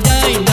যাই